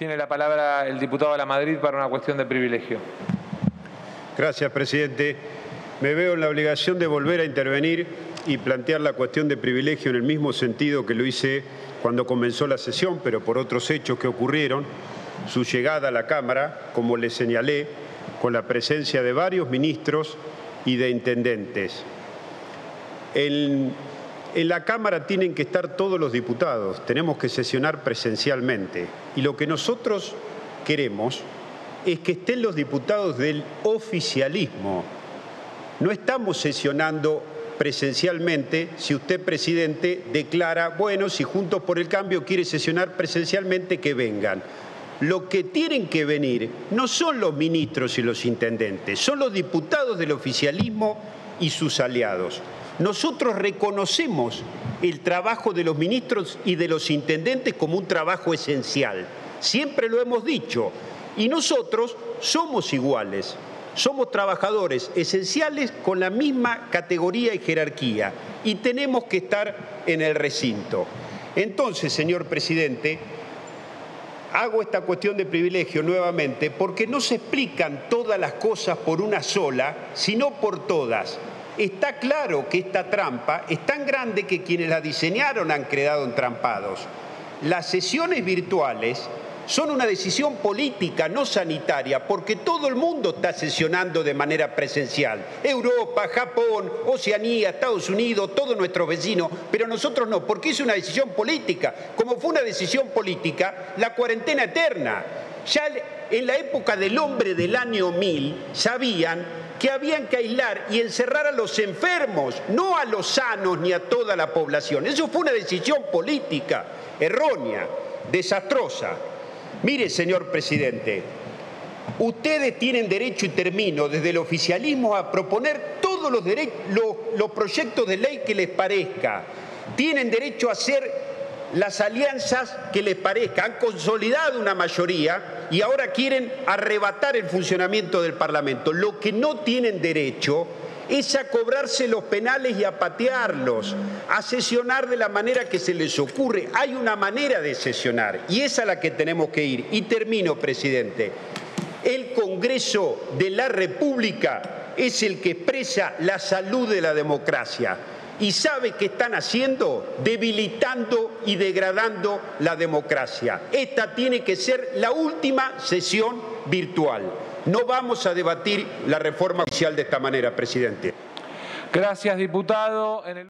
Tiene la palabra el diputado de la Madrid para una cuestión de privilegio. Gracias, presidente. Me veo en la obligación de volver a intervenir y plantear la cuestión de privilegio en el mismo sentido que lo hice cuando comenzó la sesión, pero por otros hechos que ocurrieron, su llegada a la Cámara, como le señalé, con la presencia de varios ministros y de intendentes. En, en la Cámara tienen que estar todos los diputados, tenemos que sesionar presencialmente. Y lo que nosotros queremos es que estén los diputados del oficialismo. No estamos sesionando presencialmente si usted, presidente, declara, bueno, si Juntos por el Cambio quiere sesionar presencialmente, que vengan. Lo que tienen que venir no son los ministros y los intendentes, son los diputados del oficialismo y sus aliados. Nosotros reconocemos el trabajo de los ministros y de los intendentes como un trabajo esencial. Siempre lo hemos dicho. Y nosotros somos iguales. Somos trabajadores esenciales con la misma categoría y jerarquía y tenemos que estar en el recinto. Entonces, señor presidente, hago esta cuestión de privilegio nuevamente porque no se explican todas las cosas por una sola, sino por todas está claro que esta trampa es tan grande que quienes la diseñaron han quedado entrampados. Las sesiones virtuales son una decisión política, no sanitaria, porque todo el mundo está sesionando de manera presencial. Europa, Japón, Oceanía, Estados Unidos, todos nuestros vecinos, pero nosotros no, porque es una decisión política, como fue una decisión política la cuarentena eterna. Ya en la época del hombre del año 1000 sabían que habían que aislar y encerrar a los enfermos, no a los sanos ni a toda la población. Eso fue una decisión política errónea, desastrosa. Mire, señor presidente, ustedes tienen derecho, y termino, desde el oficialismo a proponer todos los, los proyectos de ley que les parezca. Tienen derecho a hacer las alianzas que les parezca. Han consolidado una mayoría y ahora quieren arrebatar el funcionamiento del Parlamento. Lo que no tienen derecho es a cobrarse los penales y a patearlos, a sesionar de la manera que se les ocurre. Hay una manera de sesionar y es a la que tenemos que ir. Y termino, presidente. El Congreso de la República es el que expresa la salud de la democracia y sabe qué están haciendo debilitando y degradando la democracia. Esta tiene que ser la última sesión virtual. No vamos a debatir la reforma oficial de esta manera, presidente. Gracias, diputado.